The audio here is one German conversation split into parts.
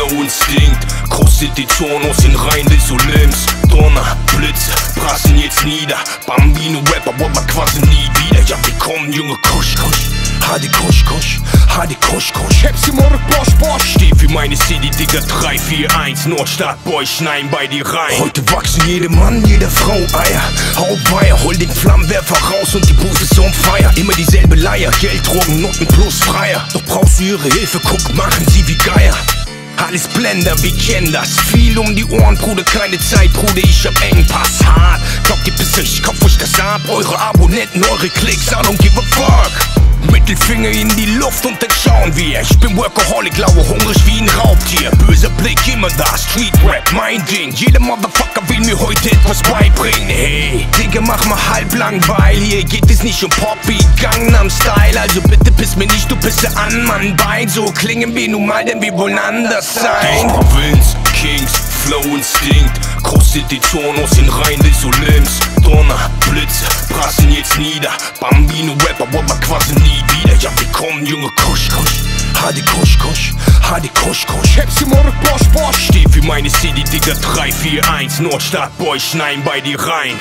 Flow Instinct Kostet die Zorn aus den Reihen des Olymps Donner, Blitze, prassen jetzt nieder. Bambino Rapper, aber quasi nie wieder. Ja, wir kommen, Junge, kusch, kusch. Hadi kusch, kusch, hadi kusch, kusch. Hepsi moruk boş boş Steh für meine City, Digga, 3, 4, 1 Nordstadt, Boy, schneiden bei dir rein. Heute wachsen jede Mann, jede Frau Eier. Hauptweier, hol den Flammenwerfer raus und die Booth ist on fire. Immer dieselbe Leier, Geld, Drogen, Noten plus Freier. Doch brauchst du ihre Hilfe, guck, machen sie wie Geier alles Blender, wir kennen das Viel um die Ohren, Bruder, keine Zeit, Bruder, ich hab Engpass Hart, glaubt ihr bis ich kopf euch das ab. Eure Abonnenten, eure Klicks, I don't give a fuck Mittelfinger in die Luft und dann schauen wir. Ich bin Workaholic, laue hungrig wie ein Raubtier. Böser Blick, immer da, Street Rap, mein Ding. Jeder Motherfucker will mir heute etwas beibringen. Hey, Digga, mach mal halblang, weil hier geht es nicht um Poppy Gangnam Style. Also bitte piss mir nicht, du pisse an, Mann Bein. So klingen wir nun mal, denn wir wollen anders sein. Provinz, Kings, Flow Instinct. Kostet die aus den Reihen des Olymps Donner, Blitze, prassen jetzt nieder. Bambino Rapper, aber quasi nie wieder Ja, Junge, kusch, kusch Hadi kusch, kusch, hadi kusch, kusch Hepsi moruk boş boş. Steh für meine City, Digga, 3, 4, 1 Nordstadt, Boy, schneiden bei dir rein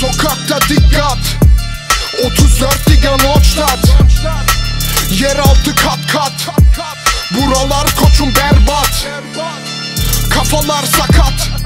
Sokakta dikkat. 34 Diga Nordstadt Yeraltı kat kat. Buralar koçum berbat. Kafalar sakat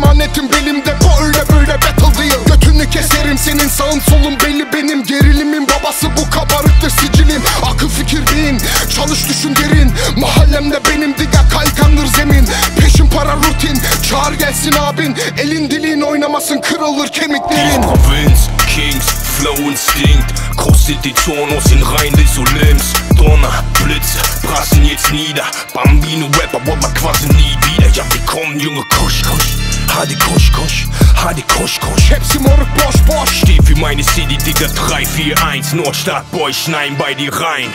Emanetim belimde. Bu öyle böyle battle değil Götünü keserim senin sağın solun. Belli benim Gerilimin babası bu kabarıktır sicilim. Akıl fikir bin çalış düşün derin. Mahallemde benim diga kaygandır zemin. Peşin para rutin. Çağır gelsin abin. Elin dilin oynamasın kırılır kemiklerin Provinz, Kings, Flow Instinct Kostet die aus den Reihen des Olymps Donner, Blitze, prassen jetzt nieder Bambino Rapper, aber quasi nie wieder Ja, wir kommen, Junge, kusch, kusch Hadi kusch, kusch, hadi kusch, kusch. Hepsi moruk boş boş Steh für meine City, Digga, 3, 4, 1 Nordstadt, Boy, schneiden bei dir rein